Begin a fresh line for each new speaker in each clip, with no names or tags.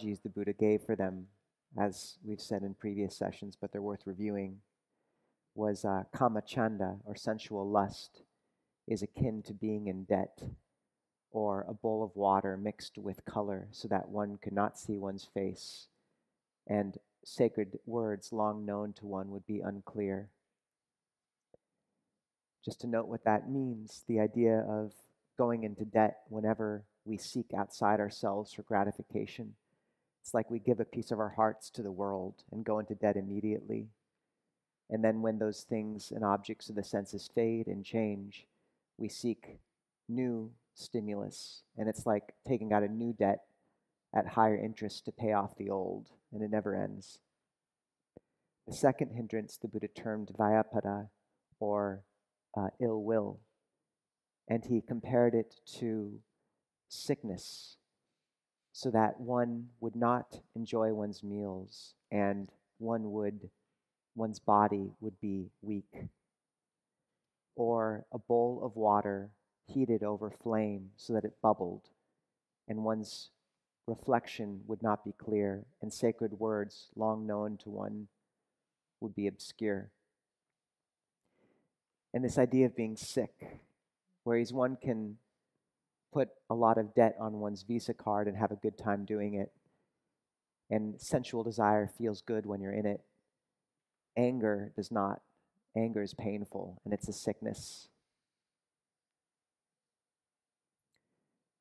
analogies the Buddha gave for them, as we've said in previous sessions, but they're worth reviewing, was uh, kama chanda, or sensual lust, is akin to being in debt, or a bowl of water mixed with color so that one could not see one's face, and sacred words long known to one would be unclear. Just to note what that means the idea of going into debt whenever we seek outside ourselves for gratification. It's like we give a piece of our hearts to the world and go into debt immediately. And then, when those things and objects of the senses fade and change, we seek new stimulus. And it's like taking out a new debt at higher interest to pay off the old, and it never ends. The second hindrance the Buddha termed Vyapada, or uh, ill will, and he compared it to sickness, so that one would not enjoy one's meals and one would one's body would be weak. Or a bowl of water heated over flame so that it bubbled and one's reflection would not be clear and sacred words long known to one would be obscure. And this idea of being sick whereas one can put a lot of debt on one's Visa card and have a good time doing it. And sensual desire feels good when you're in it. Anger does not. Anger is painful and it's a sickness.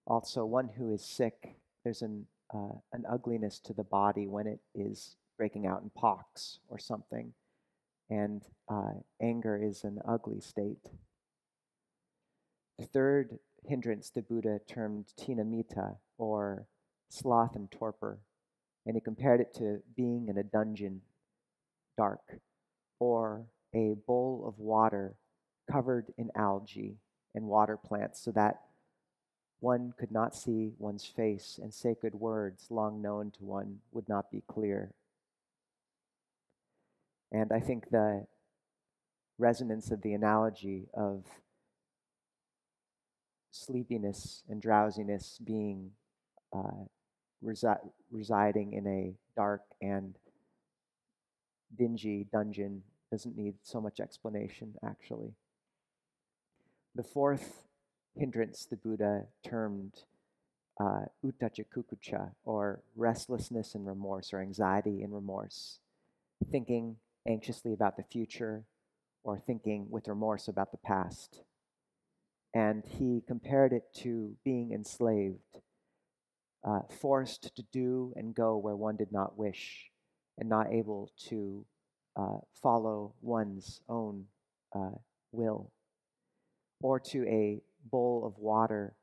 Also, one who is sick, there's an, uh, an ugliness to the body when it is breaking out in pox or something. And uh, anger is an ugly state. The third hindrance the Buddha termed thina-middha, or sloth and torpor, and he compared it to being in a dungeon, dark, or a bowl of water covered in algae and water plants so that one could not see one's face and sacred words long known to one would not be clear. And I think the resonance of the analogy of sleepiness and drowsiness being uh, resi- residing in a dark and dingy dungeon doesn't need so much explanation, actually. The fourth hindrance the Buddha termed uh, uddhacca or restlessness and remorse, or anxiety and remorse, thinking anxiously about the future or thinking with remorse about the past and he compared it to being enslaved, uh, forced to do and go where one did not wish, and not able to uh, follow one's own uh, will, or to a bowl of water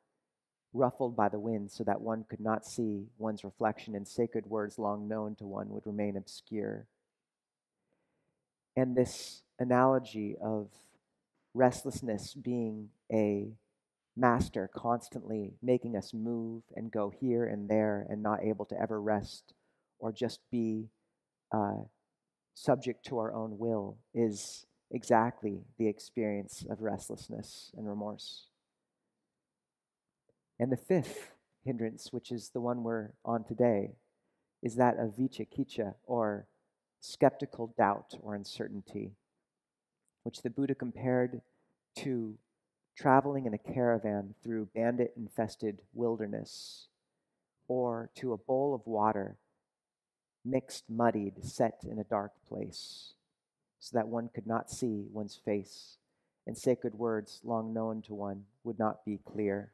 ruffled by the wind so that one could not see one's reflection and sacred words long known to one would remain obscure. And this analogy of restlessness being a master constantly making us move and go here and there and not able to ever rest or just be uh, subject to our own will is exactly the experience of restlessness and remorse. And the fifth hindrance, which is the one we're on today, is that of vicikiccha, or skeptical doubt or uncertainty which the Buddha compared to traveling in a caravan through bandit infested wilderness or to a bowl of water mixed, muddied, set in a dark place, so that one could not see one's face, and sacred words long known to one would not be clear.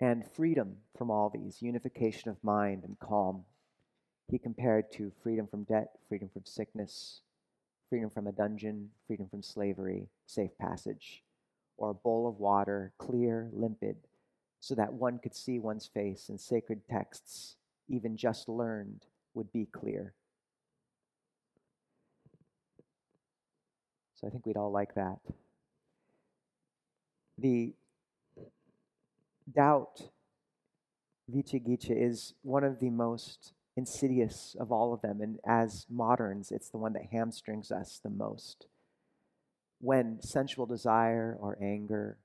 And freedom from all these, unification of mind and calm, he compared to freedom from debt, freedom from sickness, freedom from a dungeon, freedom from slavery, safe passage, or a bowl of water, clear, limpid, so that one could see one's face and sacred texts, even just learned, would be clear. So I think we'd all like that. The doubt, vicikiccha, is one of the most insidious of all of them. And as moderns, it's the one that hamstrings us the most. When sensual desire or anger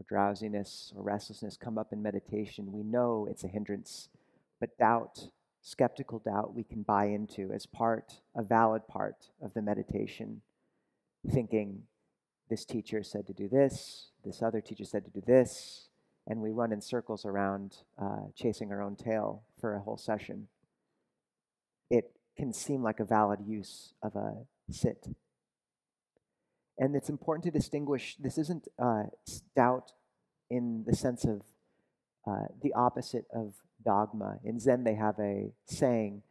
or drowsiness or restlessness come up in meditation, we know it's a hindrance. But doubt, skeptical doubt, we can buy into as part, a valid part of the meditation, thinking, this teacher said to do this, this other teacher said to do this, and we run in circles around uh, chasing our own tail for a whole session. Can seem like a valid use of a sit. And it's important to distinguish this isn't uh, doubt in the sense of uh, the opposite of dogma. In Zen, they have a saying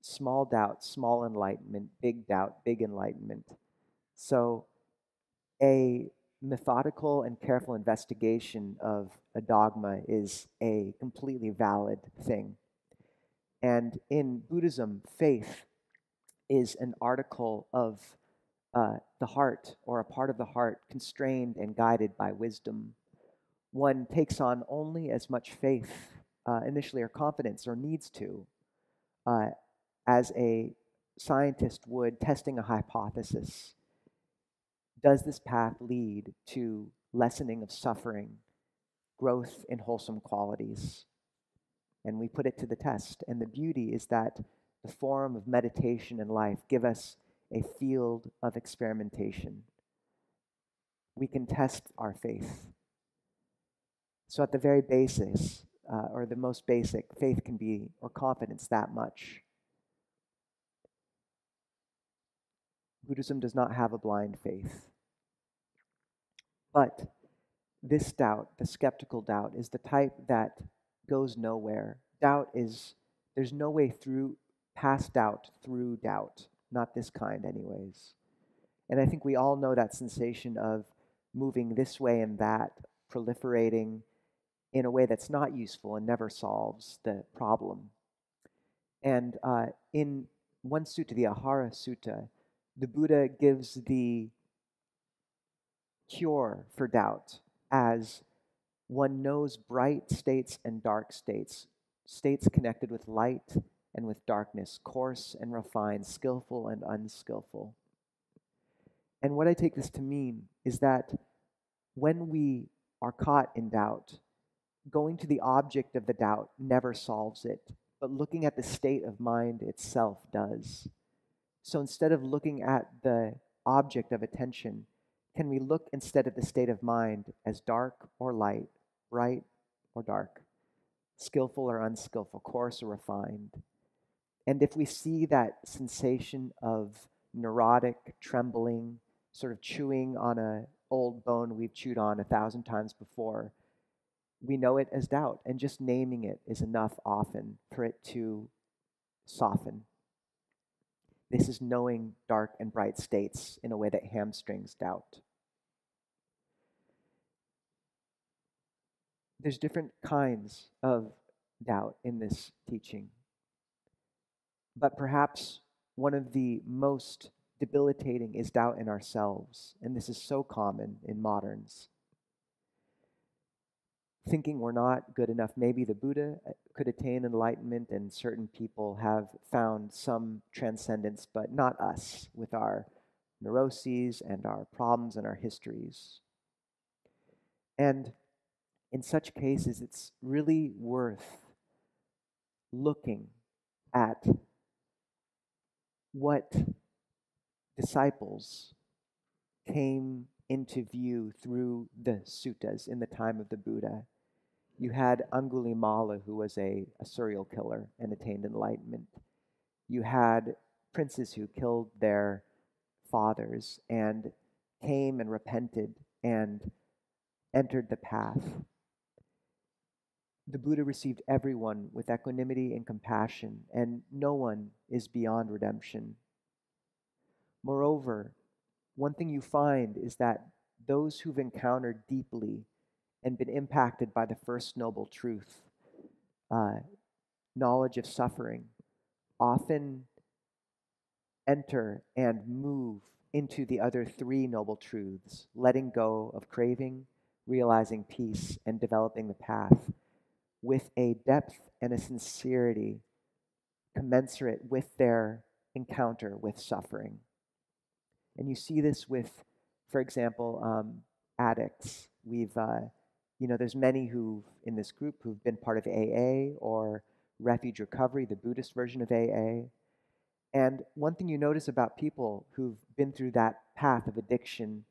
small doubt, small enlightenment, big doubt, big enlightenment. So, a methodical and careful investigation of a dogma is a completely valid thing. And in Buddhism, faith is an article of uh, the heart or a part of the heart constrained and guided by wisdom. One takes on only as much faith uh, initially or confidence or needs to uh, as a scientist would testing a hypothesis. Does this path lead to lessening of suffering, growth in wholesome qualities? And we put it to the test. And the beauty is that the form of meditation and life give us a field of experimentation. We can test our faith. So, at the very basis, uh, or the most basic, faith can be, or confidence, that much. Buddhism does not have a blind faith. But this doubt, the skeptical doubt, is the type that goes nowhere. Doubt is, there's no way through, past doubt through doubt. Not this kind, anyways. And I think we all know that sensation of moving this way and that, proliferating in a way that's not useful and never solves the problem. And uh, in one sutta, the Ahara Sutta, the Buddha gives the cure for doubt as one knows bright states and dark states, states connected with light and with darkness, coarse and refined, skillful and unskillful. And what I take this to mean is that when we are caught in doubt, going to the object of the doubt never solves it, but looking at the state of mind itself does. So instead of looking at the object of attention, can we look instead at the state of mind as dark or light, bright or dark, skillful or unskillful, coarse or refined? And if we see that sensation of neurotic trembling, sort of chewing on a old bone we've chewed on a thousand times before, we know it as doubt, and just naming it is enough often for it to soften. This is knowing dark and bright states in a way that hamstrings doubt. There's different kinds of doubt in this teaching. But perhaps one of the most debilitating is doubt in ourselves. And this is so common in moderns. Thinking we're not good enough. Maybe the Buddha uh, could attain enlightenment, and certain people have found some transcendence, but not us with our neuroses and our problems and our histories. And in such cases, it's really worth looking at what disciples came into view through the suttas in the time of the Buddha. You had Angulimala, who was a, a serial killer and attained enlightenment. You had princes who killed their fathers and came and repented and entered the path the Buddha received everyone with equanimity and compassion, and no one is beyond redemption. Moreover, one thing you find is that those who've encountered deeply and been impacted by the first noble truth, uh, knowledge of suffering, often enter and move into the other three noble truths letting go of craving, realizing peace, and developing the path with a depth and a sincerity commensurate with their encounter with suffering. And you see this with, for example, um, addicts. We've uh, you know, there's many who in this group who've been part of AA or Refuge Recovery, the Buddhist version of AA. And one thing you notice about people who've been through that path of addiction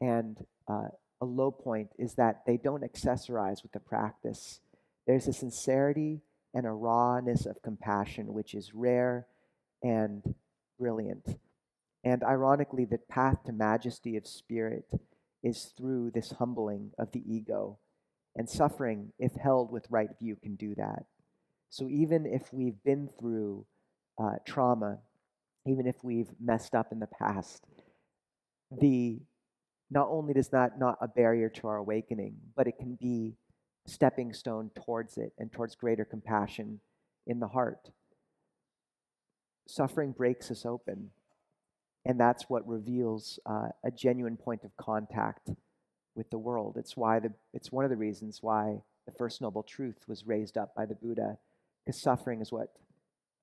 and uh, a low point is that they don't accessorize with the practice. There's a sincerity and a rawness of compassion which is rare and brilliant. And ironically, the path to majesty of spirit is through this humbling of the ego. And suffering, if held with right view, can do that. So even if we've been through uh, trauma, even if we've messed up in the past, the not only does that not a barrier to our awakening, but it can be stepping stone towards it and towards greater compassion in the heart. Suffering breaks us open, and that's what reveals uh, a genuine point of contact with the world. It's why the, it's one of the reasons why the first noble truth was raised up by the Buddha, because suffering is what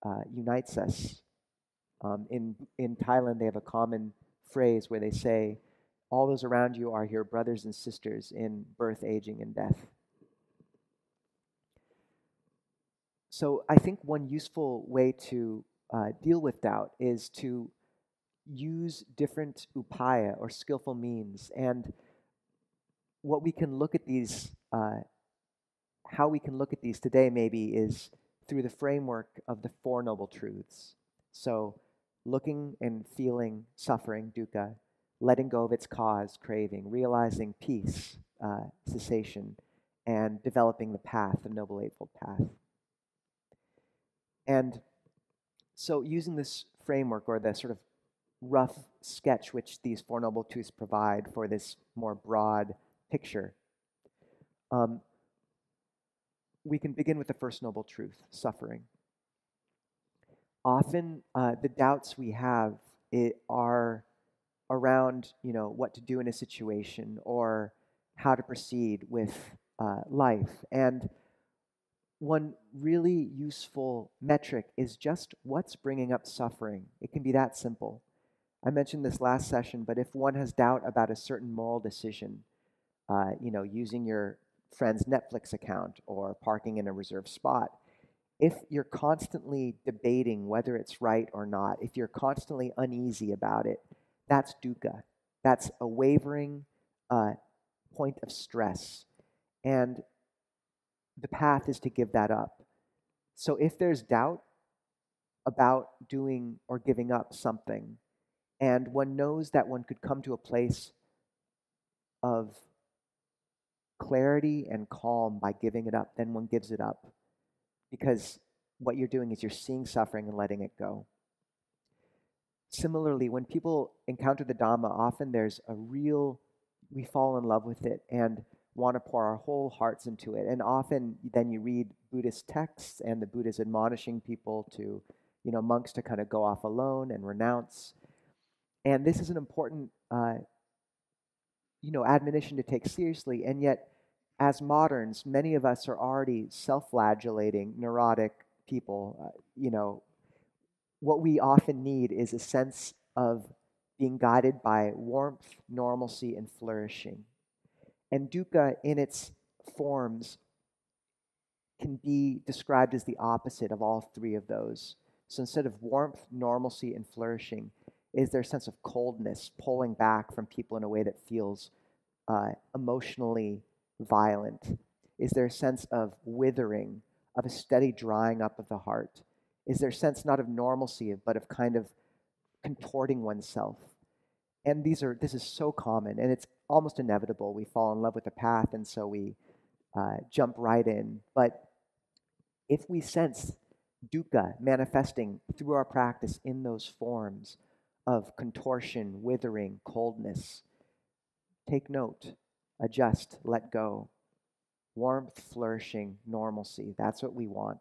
uh, unites us. Um, in in Thailand, they have a common phrase where they say, "All those around you are your brothers and sisters in birth, aging, and death." So I think one useful way to uh, deal with doubt is to use different upaya or skillful means and what we can look at these, uh, how we can look at these today maybe is through the framework of the Four Noble Truths. So, looking and feeling suffering, dukkha, letting go of its cause, craving, realizing peace, uh, cessation, and developing the path, the Noble Eightfold Path. And so, using this framework or the sort of rough sketch which these Four Noble Truths provide for this more broad picture. Um, we can begin with the first noble truth suffering. Often, uh, the doubts we have are around, you know, what to do in a situation or how to proceed with uh, life. And one really useful metric is just what's bringing up suffering. It can be that simple. I mentioned this last session, but if one has doubt about a certain moral decision, uh, you know, using your friend's Netflix account or parking in a reserved spot, if you're constantly debating whether it's right or not, if you're constantly uneasy about it, that's dukkha. That's a wavering uh, point of stress. And the path is to give that up. So if there's doubt about doing or giving up something, and one knows that one could come to a place of clarity and calm by giving it up, then one gives it up. Because what you're doing is you're seeing suffering and letting it go. Similarly, when people encounter the Dhamma, often there's a real, we fall in love with it and want to pour our whole hearts into it. And often then you read Buddhist texts and the Buddha's admonishing people to, you know, monks to kind of go off alone and renounce. And this is an important uh, you know, admonition to take seriously. And yet, as moderns, many of us are already self flagellating, neurotic people. Uh, you know, what we often need is a sense of being guided by warmth, normalcy, and flourishing. And dukkha, in its forms, can be described as the opposite of all three of those. So instead of warmth, normalcy, and flourishing, is there a sense of coldness, pulling back from people in a way that feels uh, emotionally violent? Is there a sense of withering, of a steady drying up of the heart? Is there a sense not of normalcy, but of kind of contorting oneself? And these are this is so common, and it's almost inevitable. We fall in love with the path, and so we uh, jump right in. But if we sense dukkha manifesting through our practice in those forms, of contortion, withering, coldness. Take note, adjust, let go. Warmth, flourishing, normalcy. That's what we want.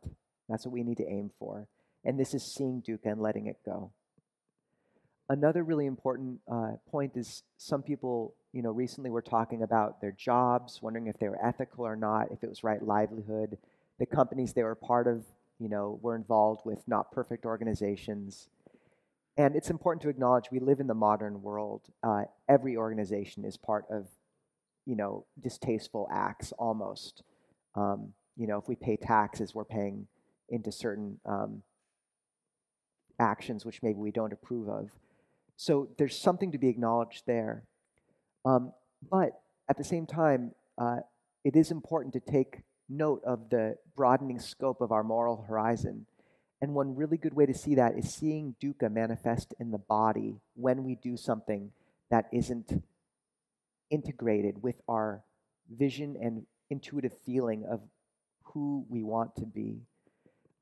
That's what we need to aim for. And this is seeing dukkha and letting it go. Another really important uh, point is some people, you know, recently were talking about their jobs, wondering if they were ethical or not, if it was right livelihood. The companies they were part of, you know, were involved with not perfect organizations. And it's important to acknowledge we live in the modern world. Uh, every organization is part of you know, distasteful acts almost. Um, you know, if we pay taxes, we're paying into certain um, actions which maybe we don't approve of. So there's something to be acknowledged there. Um, but at the same time, uh, it is important to take note of the broadening scope of our moral horizon. And one really good way to see that is seeing dukkha manifest in the body when we do something that isn't integrated with our vision and intuitive feeling of who we want to be.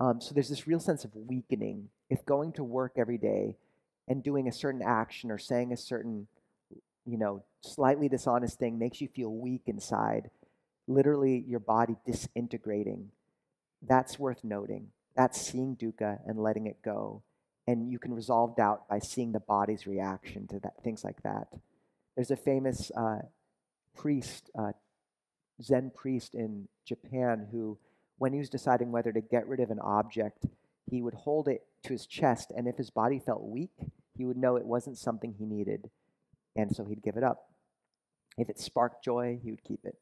Um, so there's this real sense of weakening. If going to work every day and doing a certain action or saying a certain, you know, slightly dishonest thing makes you feel weak inside, literally your body disintegrating, that's worth noting. That's seeing dukkha and letting it go. And you can resolve doubt by seeing the body's reaction to that, things like that. There's a famous uh, priest, uh, Zen priest in Japan, who, when he was deciding whether to get rid of an object, he would hold it to his chest, and if his body felt weak, he would know it wasn't something he needed, and so he'd give it up. If it sparked joy, he would keep it.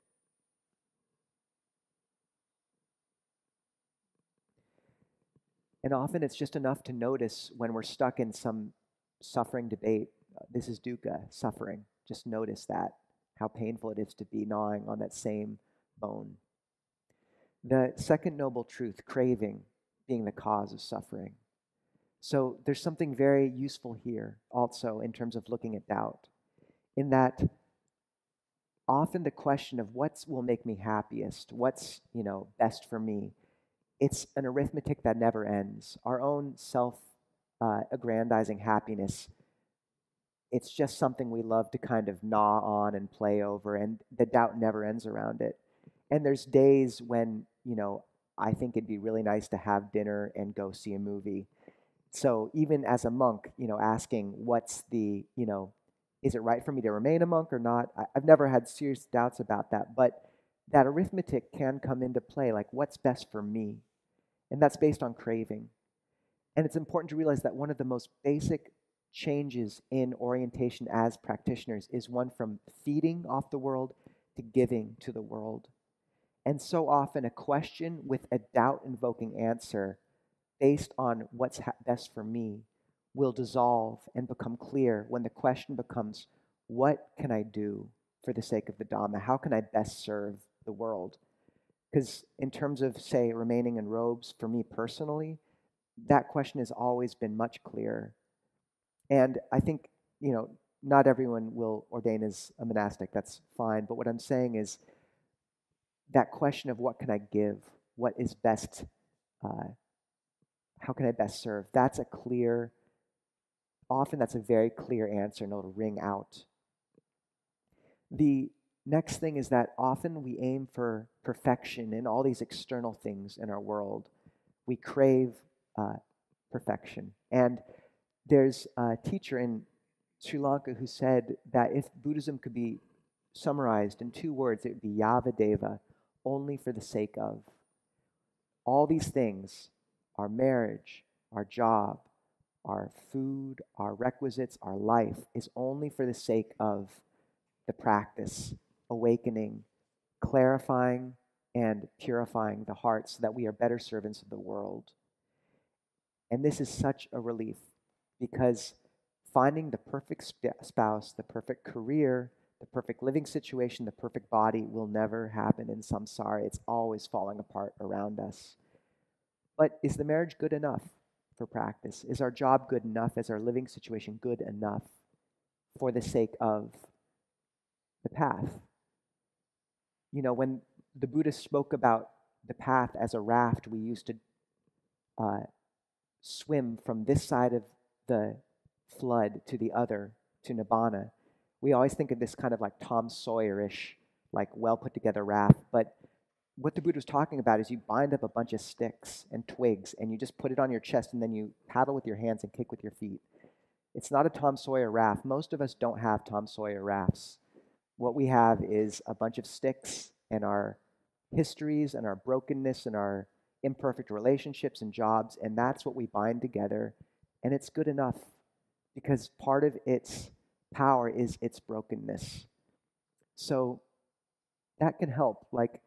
And often it's just enough to notice when we're stuck in some suffering debate. Uh, this is dukkha, suffering. Just notice that, how painful it is to be gnawing on that same bone. The second noble truth, craving, being the cause of suffering. So there's something very useful here also in terms of looking at doubt, in that often the question of what will make me happiest, what's you know best for me, it's an arithmetic that never ends. Our own self uh, aggrandizing happiness, it's just something we love to kind of gnaw on and play over, and the doubt never ends around it. And there's days when, you know, I think it'd be really nice to have dinner and go see a movie. So even as a monk, you know, asking what's the, you know, is it right for me to remain a monk or not? I, I've never had serious doubts about that, but that arithmetic can come into play, like what's best for me? And that's based on craving. And it's important to realize that one of the most basic changes in orientation as practitioners is one from feeding off the world to giving to the world. And so often, a question with a doubt invoking answer based on what's ha- best for me will dissolve and become clear when the question becomes, What can I do for the sake of the Dhamma? How can I best serve the world? Because, in terms of, say, remaining in robes, for me personally, that question has always been much clearer. And I think, you know, not everyone will ordain as a monastic, that's fine. But what I'm saying is that question of what can I give? What is best? Uh, how can I best serve? That's a clear, often that's a very clear answer and it'll ring out. The Next thing is that often we aim for perfection in all these external things in our world. We crave uh, perfection. And there's a teacher in Sri Lanka who said that if Buddhism could be summarized in two words, it would be Yavadeva, only for the sake of. All these things, our marriage, our job, our food, our requisites, our life, is only for the sake of the practice awakening, clarifying, and purifying the heart so that we are better servants of the world. And this is such a relief because finding the perfect spouse, the perfect career, the perfect living situation, the perfect body will never happen in samsara. It's always falling apart around us. But is the marriage good enough for practice? Is our job good enough? Is our living situation good enough for the sake of the path? You know, when the Buddhists spoke about the path as a raft, we used to uh, swim from this side of the flood to the other, to Nibbana. We always think of this kind of like Tom Sawyer-ish, like well put together raft. But what the Buddha was talking about is you bind up a bunch of sticks and twigs and you just put it on your chest and then you paddle with your hands and kick with your feet. It's not a Tom Sawyer raft. Most of us don't have Tom Sawyer rafts what we have is a bunch of sticks and our histories and our brokenness and our imperfect relationships and jobs, and that's what we bind together. And it's good enough because part of its power is its brokenness. So that can help. Like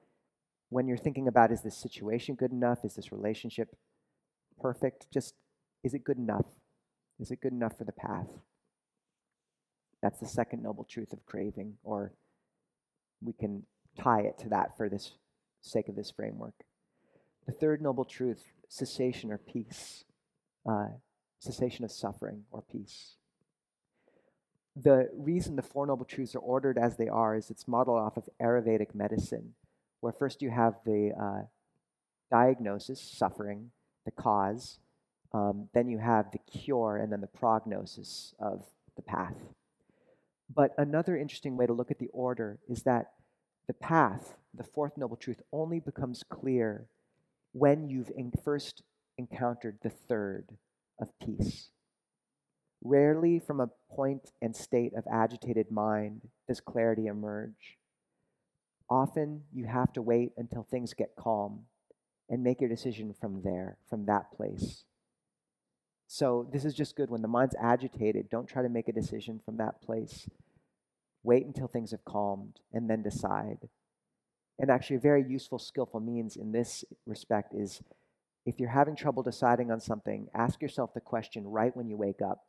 when you're thinking about is this situation good enough? Is this relationship perfect? Just is it good enough? Is it good enough for the path? That's the second noble truth of craving, or we can tie it to that for this sake of this framework. The third noble truth, cessation or peace, uh, cessation of suffering or peace. The reason the Four Noble Truths are ordered as they are is it's modeled off of Ayurvedic medicine, where first you have the uh, diagnosis, suffering, the cause, um, then you have the cure, and then the prognosis of the path. But another interesting way to look at the order is that the path, the fourth noble truth, only becomes clear when you've first encountered the third of peace. Rarely from a point and state of agitated mind does clarity emerge. Often you have to wait until things get calm and make your decision from there, from that place. So, this is just good. When the mind's agitated, don't try to make a decision from that place. Wait until things have calmed and then decide. And actually, a very useful, skillful means in this respect is if you're having trouble deciding on something, ask yourself the question right when you wake up.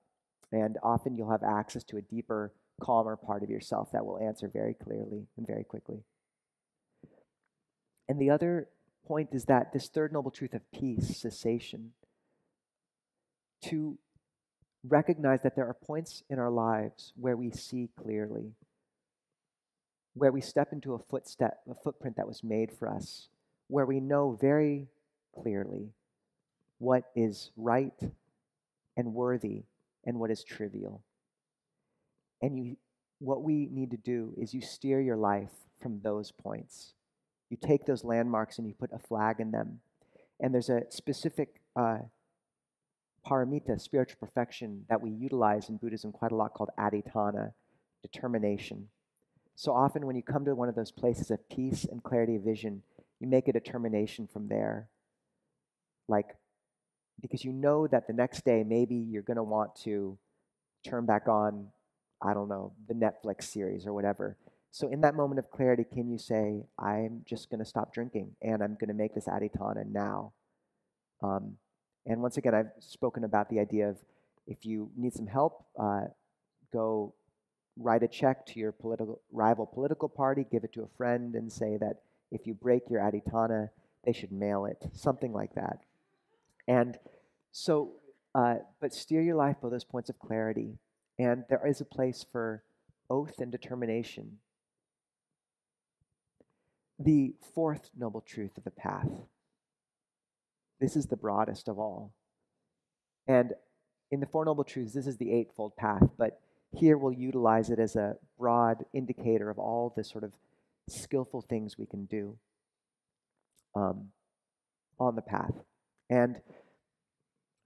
And often you'll have access to a deeper, calmer part of yourself that will answer very clearly and very quickly. And the other point is that this third noble truth of peace, cessation, to recognize that there are points in our lives where we see clearly, where we step into a footstep, a footprint that was made for us, where we know very clearly what is right and worthy and what is trivial. And you, what we need to do is you steer your life from those points. You take those landmarks and you put a flag in them. And there's a specific uh, paramita, spiritual perfection, that we utilize in Buddhism quite a lot called adhitthana, determination. So often, when you come to one of those places of peace and clarity of vision, you make a determination from there. Like, because you know that the next day, maybe you're going to want to turn back on, I don't know, the Netflix series or whatever. So, in that moment of clarity, can you say, I'm just going to stop drinking and I'm going to make this adhitthana now? Um, and once again, I've spoken about the idea of if you need some help, uh, go write a check to your political rival political party, give it to a friend, and say that if you break your adhitthana, they should mail it, something like that. And so, uh, but steer your life by those points of clarity. And there is a place for oath and determination. The fourth noble truth of the path this is the broadest of all. And in the Four Noble Truths, this is the Eightfold Path, but here we'll utilize it as a broad indicator of all the sort of skillful things we can do um, on the path. And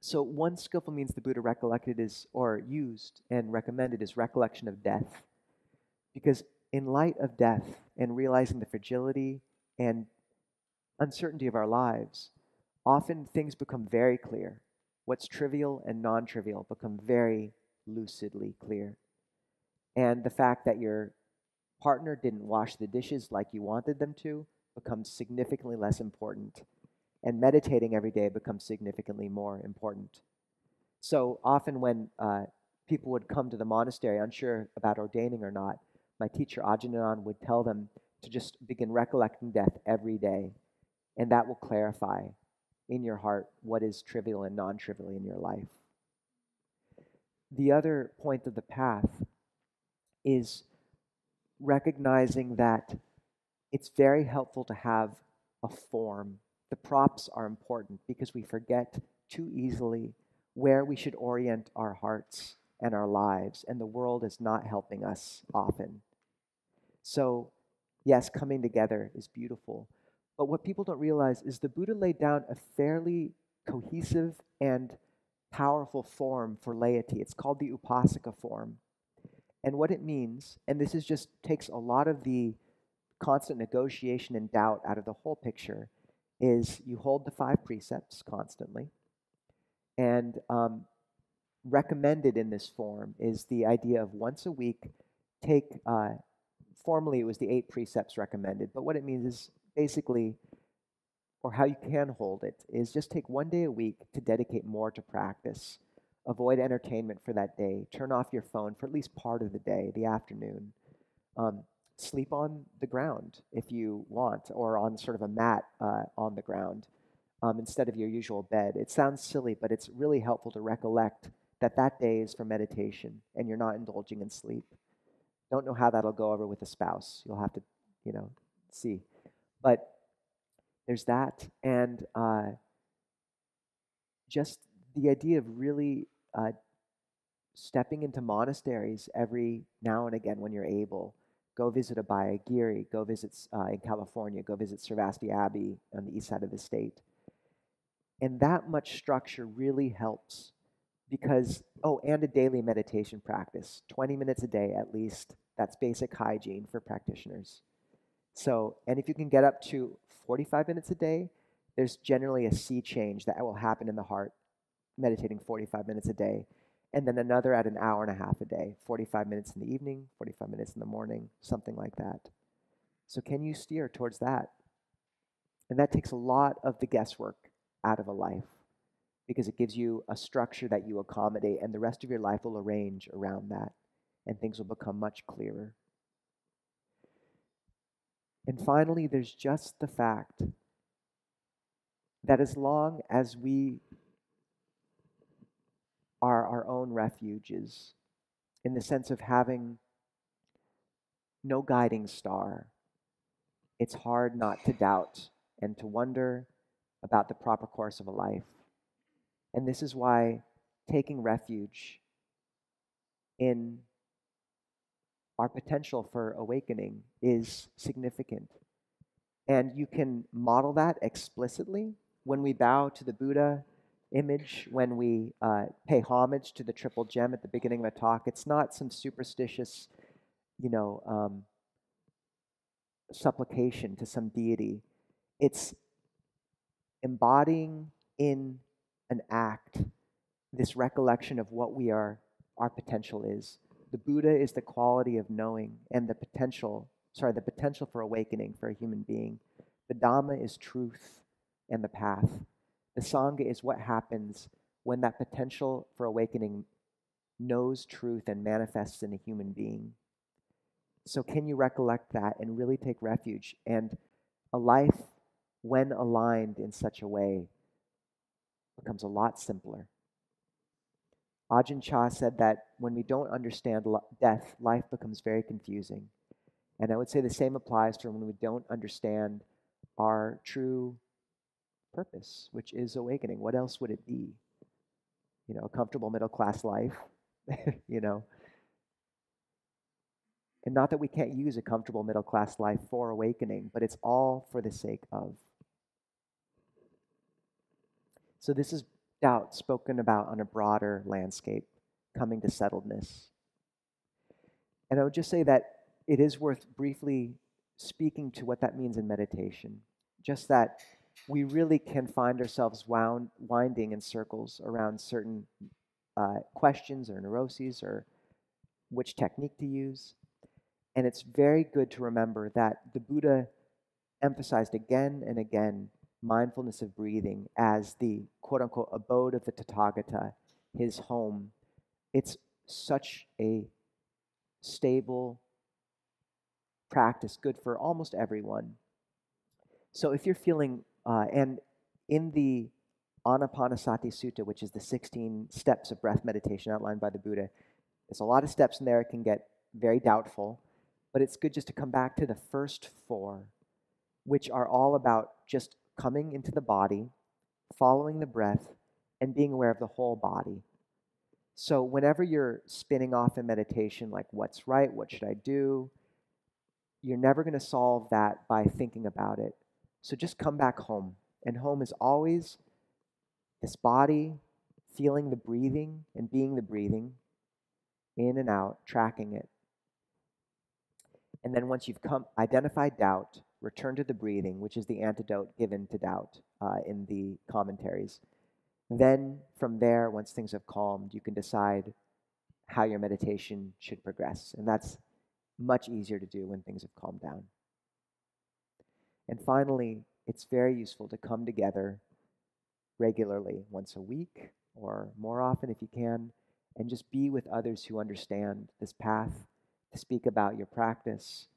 so, one skillful means the Buddha recollected is, or used and recommended is recollection of death. Because in light of death and realizing the fragility and uncertainty of our lives, often things become very clear. What's trivial and non trivial become very lucidly clear. And the fact that your partner didn't wash the dishes like you wanted them to becomes significantly less important. And meditating every day becomes significantly more important. So often, when uh, people would come to the monastery unsure about ordaining or not, my teacher Ajahn would tell them to just begin recollecting death every day, and that will clarify in your heart what is trivial and non trivial in your life. The other point of the path is recognizing that it's very helpful to have a form. The props are important because we forget too easily where we should orient our hearts and our lives, and the world is not helping us often. So, yes, coming together is beautiful, but what people don't realize is the Buddha laid down a fairly cohesive and powerful form for laity. It's called the Upasaka form. And what it means, and this is just takes a lot of the constant negotiation and doubt out of the whole picture, is you hold the five precepts constantly. And um, recommended in this form is the idea of once a week, take uh, formally it was the eight precepts recommended, but what it means is basically, or how you can hold it, is just take one day a week to dedicate more to practice. Avoid entertainment for that day. Turn off your phone for at least part of the day, the afternoon. Um, sleep on the ground if you want, or on sort of a mat uh, on the ground um, instead of your usual bed. It sounds silly, but it's really helpful to recollect that that day is for meditation and you're not indulging in sleep. Don't know how that'll go over with a spouse. You'll have to, you know, see. But there's that. And uh, just the idea of really uh, stepping into monasteries every now and again when you're able. Go visit Abhayagiri, go visit uh, in California, go visit Sravasti Abbey on the east side of the state. And that much structure really helps because, oh, and a daily meditation practice, 20 minutes a day at least. That's basic hygiene for practitioners. So, and if you can get up to 45 minutes a day, there's generally a sea change that will happen in the heart, meditating 45 minutes a day. And then another at an hour and a half a day, 45 minutes in the evening, 45 minutes in the morning, something like that. So, can you steer towards that? And that takes a lot of the guesswork out of a life because it gives you a structure that you accommodate, and the rest of your life will arrange around that, and things will become much clearer. And finally, there's just the fact that as long as we are our own refuges, in the sense of having no guiding star, it's hard not to doubt and to wonder about the proper course of a life. And this is why taking refuge in our potential for awakening is significant. And you can model that explicitly when we bow to the Buddha image, when we uh, pay homage to the triple gem at the beginning of a talk. It's not some superstitious, you know, um, supplication to some deity. It's embodying in an act this recollection of what we are, our potential is. The Buddha is the quality of knowing and the potential, sorry, the potential for awakening for a human being. The Dhamma is truth and the path. The Sangha is what happens when that potential for awakening knows truth and manifests in a human being. So, can you recollect that and really take refuge? And a life when aligned in such a way, becomes a lot simpler. Ajahn Chah said that when we don't understand death, life becomes very confusing. And I would say the same applies to when we don't understand our true purpose, which is awakening. What else would it be? You know, a comfortable middle class life, you know. And not that we can't use a comfortable middle class life for awakening, but it's all for the sake of so, this is doubt spoken about on a broader landscape, coming to settledness. And I would just say that it is worth briefly speaking to what that means in meditation. Just that we really can find ourselves wound, winding in circles around certain uh, questions or neuroses or which technique to use. And it's very good to remember that the Buddha emphasized again and again mindfulness of breathing as the quote unquote abode of the Tathagata, his home. It's such a stable practice, good for almost everyone. So if you're feeling, uh, and in the Anapanasati Sutta, which is the 16 steps of breath meditation outlined by the Buddha, there's a lot of steps in there. It can get very doubtful, but it's good just to come back to the first four, which are all about just coming into the body, following the breath, and being aware of the whole body. So, whenever you're spinning off in meditation, like what's right, what should I do, you're never going to solve that by thinking about it. So, just come back home. And home is always this body, feeling the breathing and being the breathing, in and out, tracking it. And then once you've come identified doubt, return to the breathing, which is the antidote given to doubt uh, in the commentaries. Then, from there, once things have calmed, you can decide how your meditation should progress. And that's much easier to do when things have calmed down. And finally, it's very useful to come together regularly, once a week or more often if you can, and just be with others who understand this path, to speak about your practice,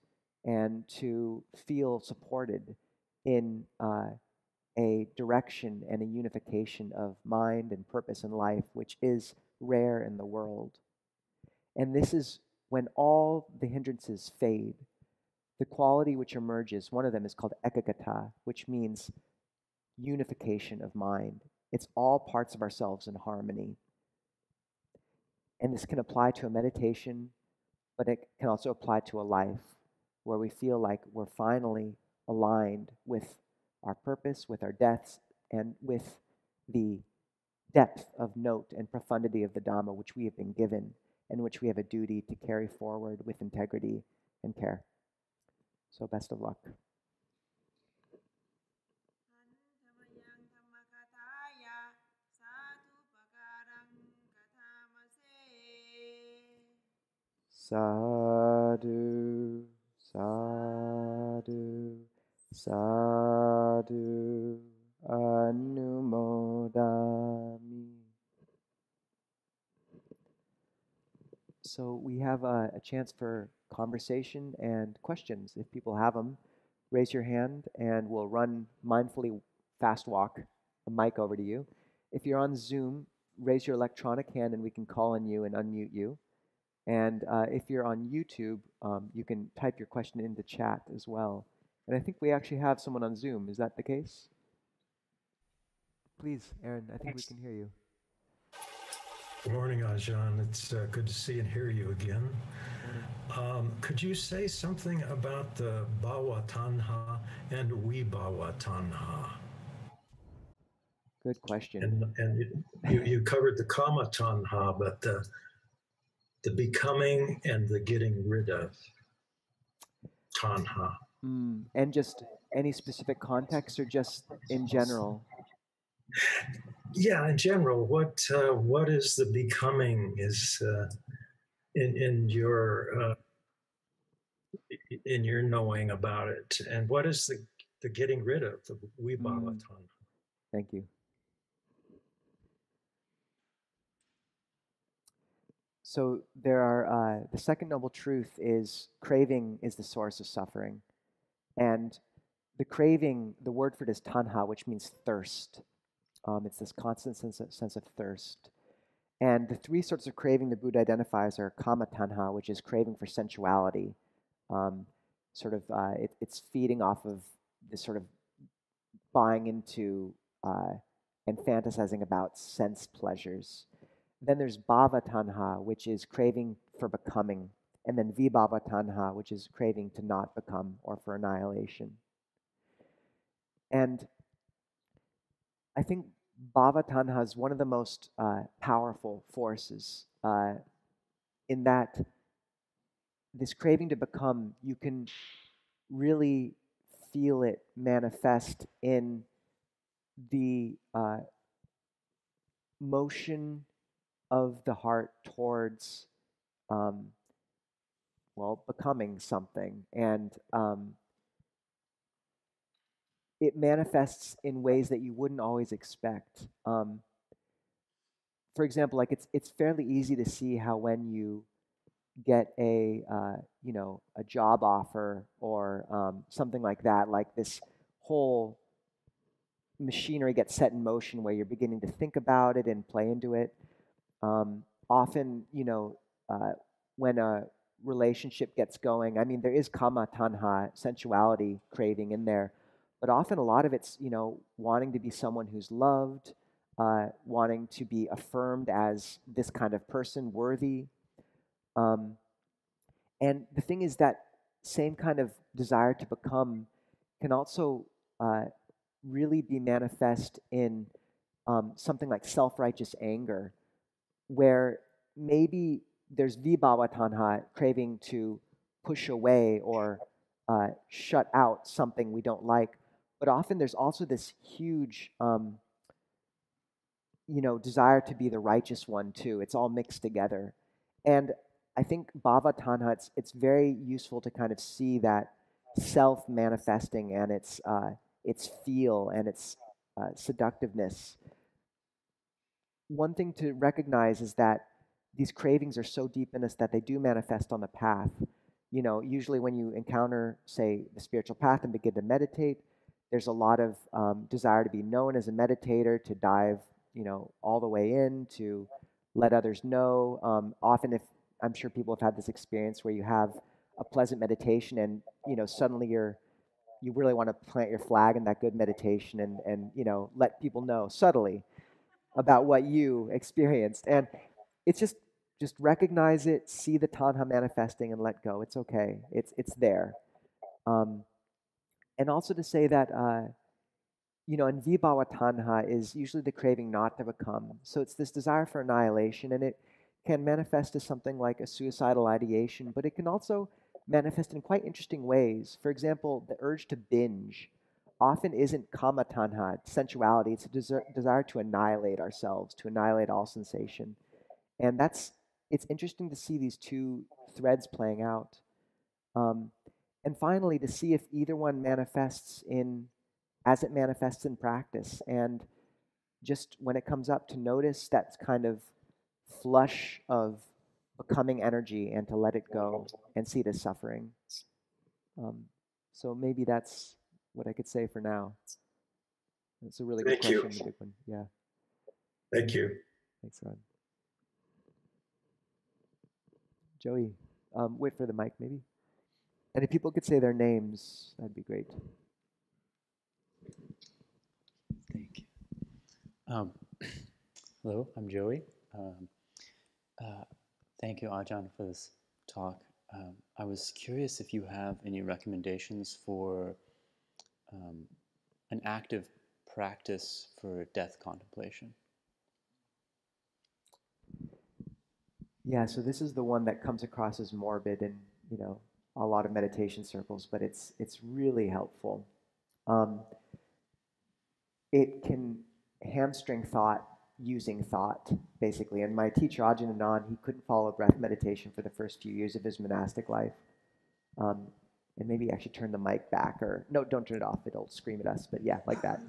and to feel supported in uh, a direction and a unification of mind and purpose in life, which is rare in the world. And this is when all the hindrances fade. The quality which emerges, one of them is called ekaggata, which means unification of mind. It's all parts of ourselves in harmony. And this can apply to a meditation, but it can also apply to a life where we feel like we're finally aligned with our purpose, with our deaths, and with the depth of note and profundity of the Dhamma which we have been given and which we have a duty to carry forward with integrity and care. So, best of luck. Sadhu, sadhu, sadhu, anumodami. So we have a, a chance for conversation and questions. If people have them, raise your hand and we'll run mindfully fast walk a mic over to you. If you're on Zoom, raise your electronic hand and we can call on you and unmute you. And uh, if you're on YouTube, um, you can type your question in the chat as well. And I think we actually have someone on Zoom. Is that the case? Please, Aaron, I think we can hear you.
Good morning, Ajahn. It's uh, good to see and hear you again. Um, could you say something about the Bhava Tanha and Vibhava Tanha?
Good question.
And, and you, you covered the Kama Tanha, but the the becoming and the getting rid of tanha.
Mm, and just any specific context or just in general?
Yeah, in general, what uh, what is the becoming is uh, in in your uh, in your knowing about it, and what is the the getting rid of the vibhava mm.
Thank you. So there are uh, the second noble truth is craving is the source of suffering, and the craving, the word for it is tanha, which means thirst. Um, it's this constant sense of, sense of thirst. And the three sorts of craving the Buddha identifies are kama tanha, which is craving for sensuality. Um, sort of, uh, it, it's feeding off of this sort of buying into uh, and fantasizing about sense pleasures. Then there's bhava tanha, which is craving for becoming. And then vibhava tanha, which is craving to not become or for annihilation. And I think bhava tanha is one of the most uh, powerful forces uh, in that this craving to become, you can really feel it manifest in the uh, motion of the heart towards, um, well, becoming something. And um, it manifests in ways that you wouldn't always expect. Um, for example, like it's it's fairly easy to see how when you get a uh, you know a job offer or um, something like that, like this whole machinery gets set in motion where you're beginning to think about it and play into it. Um, often, you know, uh, when a relationship gets going, I mean, there is kama tanha, sensuality craving in there, but often a lot of it's, you know, wanting to be someone who's loved, uh, wanting to be affirmed as this kind of person, worthy. Um, and the thing is that same kind of desire to become can also uh, really be manifest in um, something like self righteous anger where maybe there's vibhava tanha, craving to push away or uh, shut out something we don't like. But often there's also this huge, um, you know, desire to be the righteous one too. It's all mixed together. And I think bhava tanha, it's, it's very useful to kind of see that self manifesting and its, uh, its feel and its uh, seductiveness. One thing to recognize is that these cravings are so deep in us that they do manifest on the path. You know, usually when you encounter, say, the spiritual path and begin to meditate, there's a lot of um, desire to be known as a meditator, to dive, you know, all the way in, to let others know. Um, often, if I'm sure people have had this experience where you have a pleasant meditation and you know suddenly you're you really want to plant your flag in that good meditation and and you know let people know subtly about what you experienced. And it's just just recognize it see the tanha manifesting and let go. It's okay. It's it's there. Um, and also to say that uh, you know and vibhava tanha is usually the craving not to become. So it's this desire for annihilation and it can manifest as something like a suicidal ideation but it can also manifest in quite interesting ways. For example, the urge to binge often isn't kama tanha, sensuality. It's a desire, desire to annihilate ourselves, to annihilate all sensation. And that's, it's interesting to see these two threads playing out. Um, and finally, to see if either one manifests in, as it manifests in practice. And just when it comes up, to notice that kind of flush of becoming energy and to let it go and see it as suffering. Um, so maybe that's what I could say for now. It's a really
Thank
good question,
you.
Yeah.
Thank you.
Thanks, Rod. Joey, um, wait for the mic, maybe. And if people could say their names, that'd be great.
Thank you. Um, hello, I'm Joey. Um, uh, Thank you, Ajahn, for this talk. Um, I was curious if you have any recommendations for um, an active practice for death contemplation.
Yeah, so this is the one that comes across as morbid in you know a lot of meditation circles, but it's it's really helpful. Um, it can hamstring thought using thought, basically. And my teacher, Ajahn Anan, he couldn't follow breath meditation for the first few years of his monastic life. Um, and maybe actually turn the mic back, or no, don't turn it off. It'll scream at us. But yeah, like that.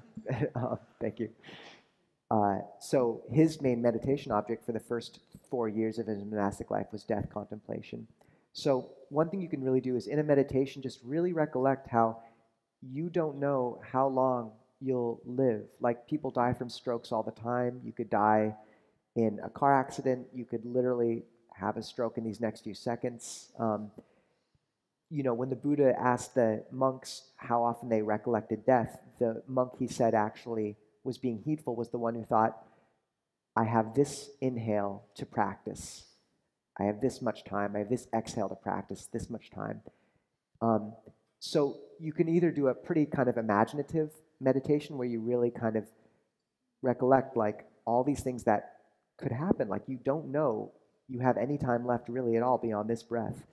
uh, thank you. Uh, so his main meditation object for the first four years of his monastic life was death contemplation. So one thing you can really do is in a meditation, just really recollect how you don't know how long you'll live. Like people die from strokes all the time. You could die in a car accident. You could literally have a stroke in these next few seconds. Um, you know, when the Buddha asked the monks how often they recollected death, the monk he said actually was being heedful was the one who thought, I have this inhale to practice. I have this much time. I have this exhale to practice, this much time. Um, so you can either do a pretty kind of imaginative meditation where you really kind of recollect like all these things that could happen. Like you don't know you have any time left really at all beyond this breath.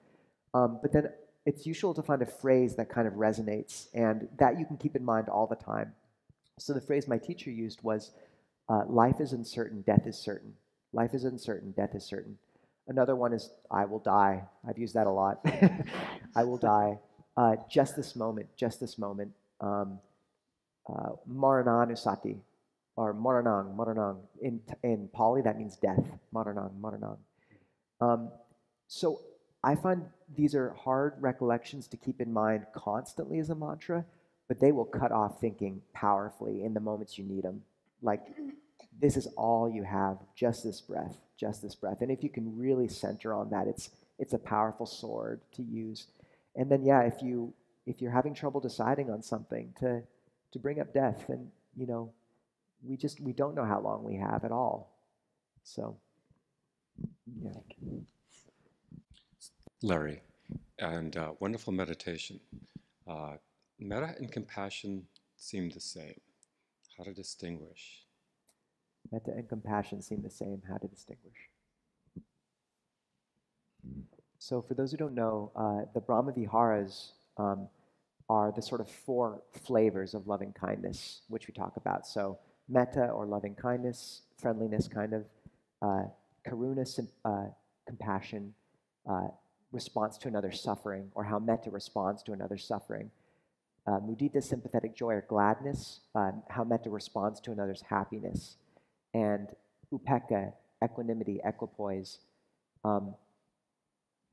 Um, but then it's useful to find a phrase that kind of resonates and that you can keep in mind all the time. So the phrase my teacher used was uh, life is uncertain, death is certain. Life is uncertain, death is certain. Another one is I will die. I've used that a lot. I will die. Uh, just this moment, just this moment. Um, uh, or Maranang, Maranang. In, in Pali, that means death. Maranang, Maranang. Um, so I find these are hard recollections to keep in mind constantly as a mantra, but they will cut off thinking powerfully in the moments you need them. Like, this is all you have, just this breath, just this breath. And if you can really center on that, it's, it's a powerful sword to use. And then, yeah, if, you, if you're having trouble deciding on something, to to bring up death. And, you know, we just, we don't know how long we have at all. So, yeah.
Larry, and uh, wonderful meditation. Uh, metta and compassion seem the same. How to distinguish?
Metta and compassion seem the same. How to distinguish? So, for those who don't know, uh, the Brahma Viharas um, are the sort of four flavors of loving kindness, which we talk about. So, metta or loving kindness, friendliness, kind of, uh, karuna, uh, compassion, response to another's suffering or how metta responds to another's suffering. Uh, mudita, sympathetic joy or gladness, um, how metta responds to another's happiness. And upekkha, equanimity, equipoise, um,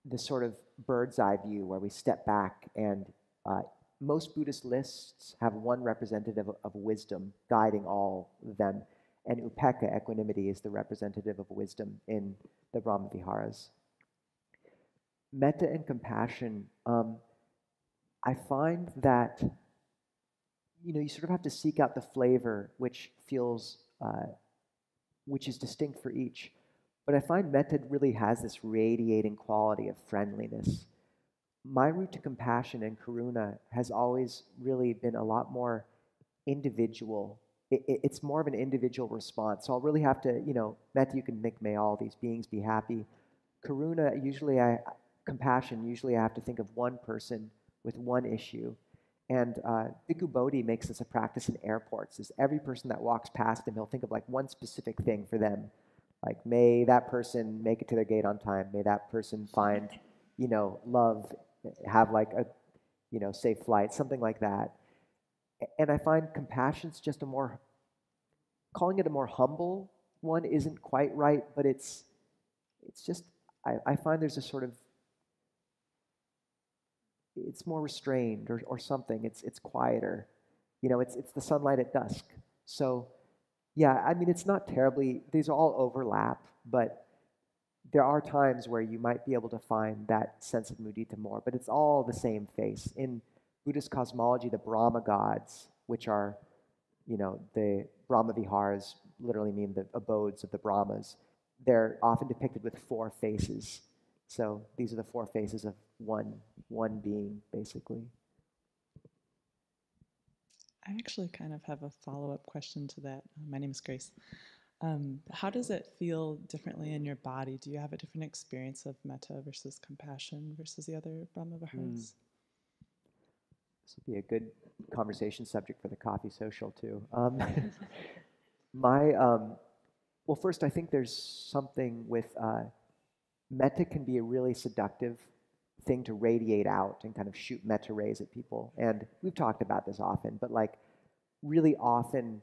the sort of bird's eye view where we step back and uh, most Buddhist lists have one representative of wisdom guiding all of them, and upekkha, equanimity, is the representative of wisdom in the Brahma Viharas. Metta and compassion, um, I find that you know you sort of have to seek out the flavor which feels uh, which is distinct for each. But I find metta really has this radiating quality of friendliness my route to compassion and karuna has always really been a lot more individual. It, it, it's more of an individual response. So I'll really have to, you know, metta you can make may all these beings be happy. Karuna, usually I, compassion, usually I have to think of one person with one issue. And uh, Bhikkhu Bodhi makes this a practice in airports. Is every person that walks past him, he'll think of like one specific thing for them. Like, may that person make it to their gate on time. May that person find, you know, love have like a, you know, safe flight, something like that. And I find compassion's just a more, calling it a more humble one isn't quite right, but it's, it's just, I, I find there's a sort of, it's more restrained or, or something. It's, it's quieter. You know, it's, it's the sunlight at dusk. So, yeah, I mean, it's not terribly, these all overlap, but there are times where you might be able to find that sense of mudita more, but it's all the same face. In Buddhist cosmology, the Brahma gods, which are, you know, the Brahma Viharas literally mean the abodes of the Brahmas, they're often depicted with four faces. So these are the four faces of one, one being, basically.
I actually kind of have a follow up question to that. My name is Grace. Um, how does it feel differently in your body? Do you have a different experience of metta versus compassion versus the other Brahma Viharas? Mm.
This would be a good conversation subject for the coffee social too. Um, my um, well, first, I think there's something with uh, metta can be a really seductive thing to radiate out and kind of shoot metta rays at people. And we've talked about this often, but like really often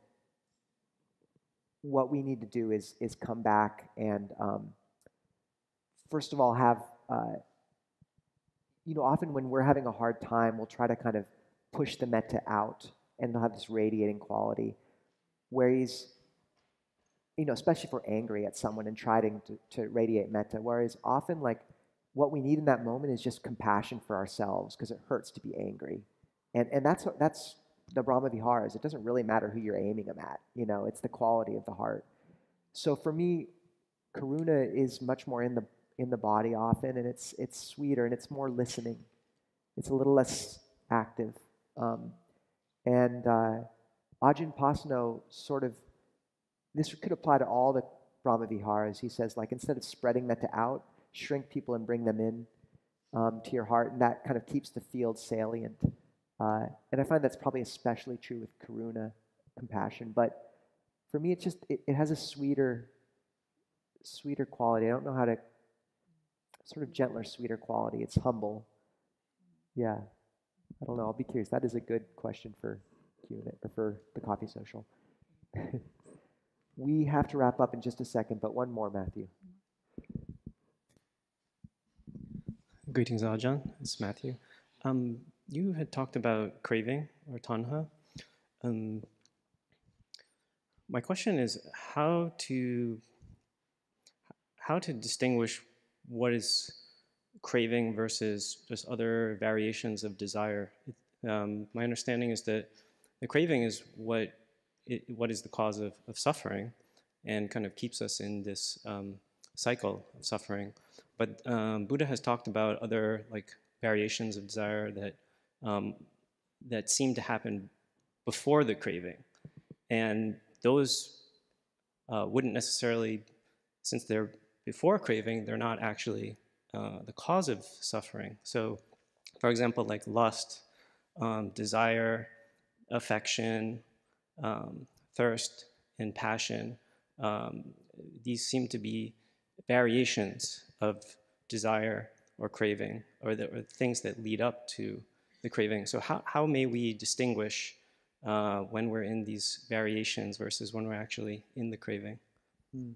what we need to do is is come back and um, first of all have uh, you know often when we're having a hard time we'll try to kind of push the metta out and they'll have this radiating quality where he's you know especially if we're angry at someone and trying to, to radiate metta whereas often like what we need in that moment is just compassion for ourselves because it hurts to be angry and and that's that's the Brahma Viharas, it doesn't really matter who you're aiming them at. You know, it's the quality of the heart. So for me, Karuna is much more in the in the body often, and it's it's sweeter and it's more listening. It's a little less active. Um, and uh, Ajahn Pasanno sort of this could apply to all the Brahma Viharas. He says, like instead of spreading metta out, shrink people and bring them in um, to your heart, and that kind of keeps the field salient. Uh, and I find that's probably especially true with karuna, compassion. But for me, it's just, it, it has a sweeter, sweeter quality. I don't know how to, sort of gentler, sweeter quality. It's humble. Yeah. I don't know. I'll be curious. That is a good question for Q and or for the coffee social. we have to wrap up in just a second, but one more, Matthew.
Greetings, Ajahn. It's Matthew. Um, you had talked about craving or tanha. Um, my question is how to how to distinguish what is craving versus just other variations of desire. Um, my understanding is that the craving is what it, what is the cause of, of suffering and kind of keeps us in this um, cycle of suffering. But um, Buddha has talked about other like variations of desire that um, that seem to happen before the craving. And those uh, wouldn't necessarily, since they're before craving, they're not actually uh, the cause of suffering. So, for example, like lust, um, desire, affection, um, thirst, and passion, um, these seem to be variations of desire or craving, or the or things that lead up to the craving. So how, how may we distinguish uh, when we're in these variations versus when we're actually in the craving?
Hmm.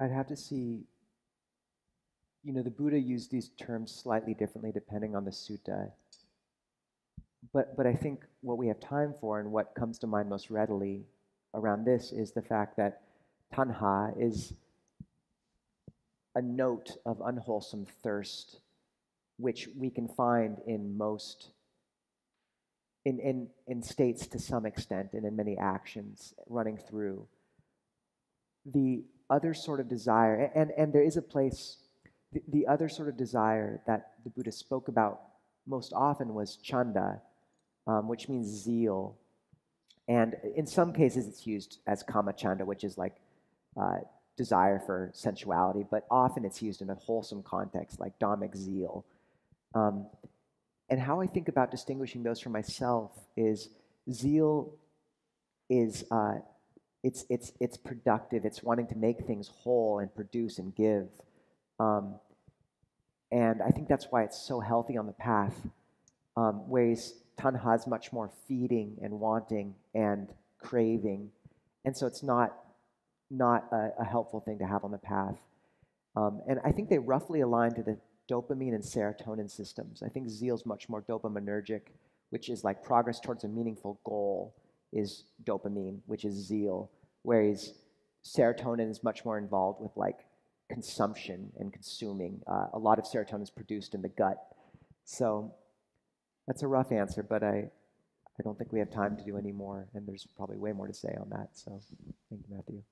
I'd have to see, you know, the Buddha used these terms slightly differently depending on the sutta. But, but I think what we have time for and what comes to mind most readily around this is the fact that tanha is a note of unwholesome thirst, which we can find in most, in, in, in states to some extent and in many actions running through. The other sort of desire, and, and there is a place, the, the other sort of desire that the Buddha spoke about most often was chanda, um, which means zeal. And in some cases, it's used as kama chanda, which is like uh, desire for sensuality, but often it's used in a wholesome context, like dhammic zeal. Um, and how I think about distinguishing those for myself is zeal is uh, it's it's it's productive. It's wanting to make things whole and produce and give. Um, and I think that's why it's so healthy on the path. Um, whereas tanha is much more feeding and wanting and craving, and so it's not not a, a helpful thing to have on the path. Um, and I think they roughly align to the dopamine and serotonin systems. I think zeal is much more dopaminergic, which is like progress towards a meaningful goal is dopamine, which is zeal, whereas serotonin is much more involved with like consumption and consuming. Uh, a lot of serotonin is produced in the gut. So that's a rough answer, but I, I don't think we have time to do any more, and there's probably way more to say on that. So thank you, Matthew.